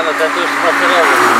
Рано, це ти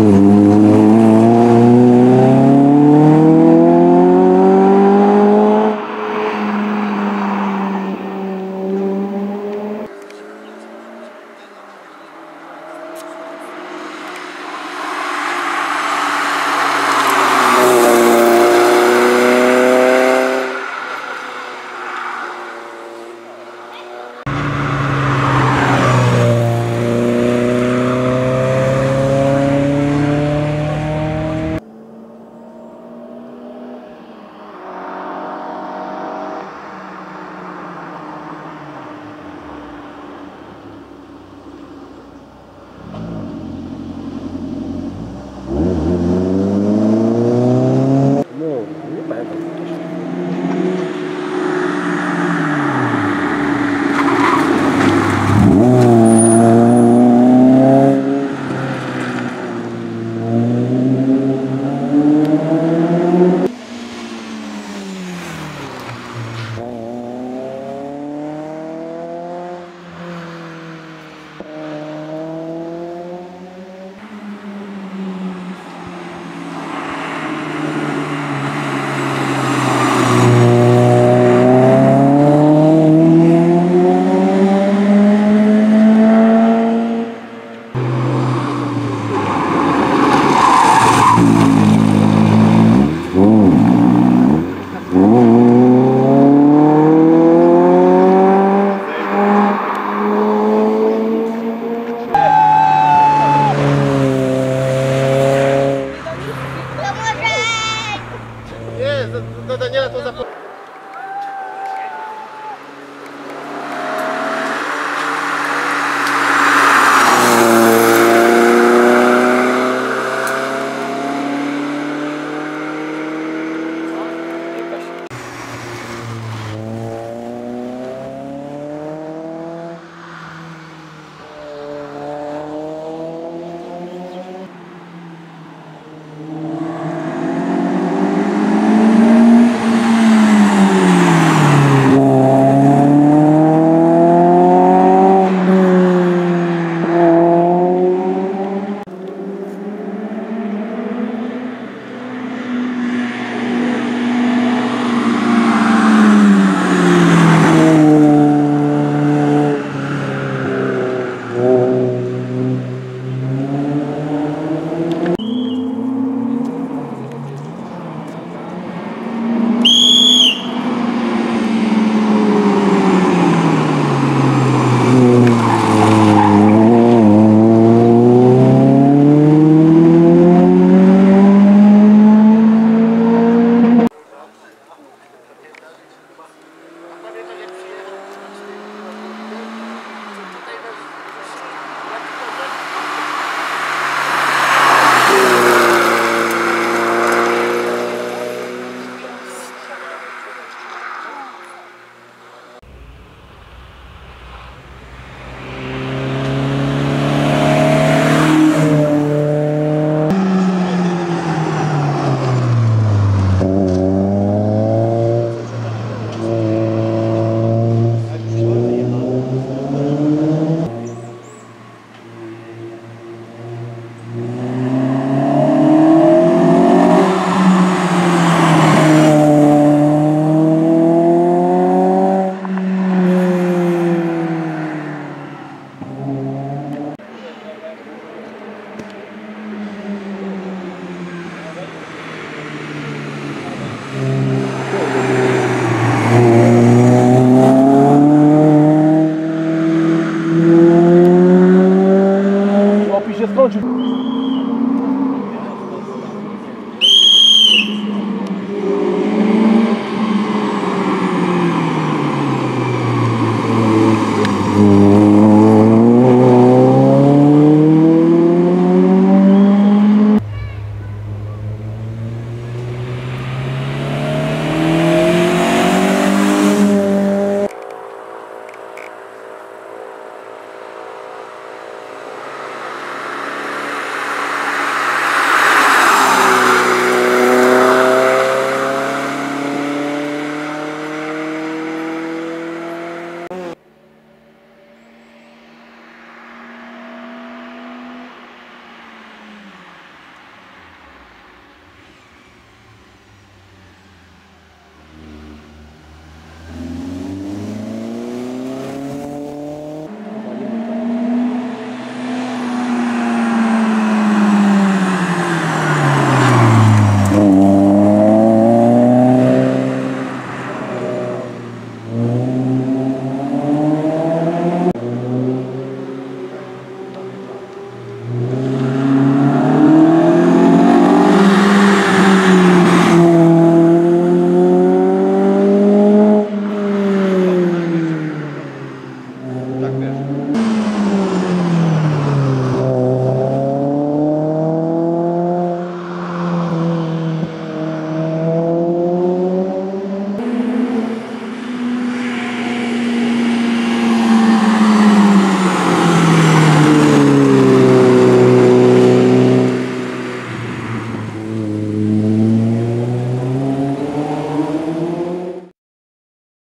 Mm-hmm. ああ。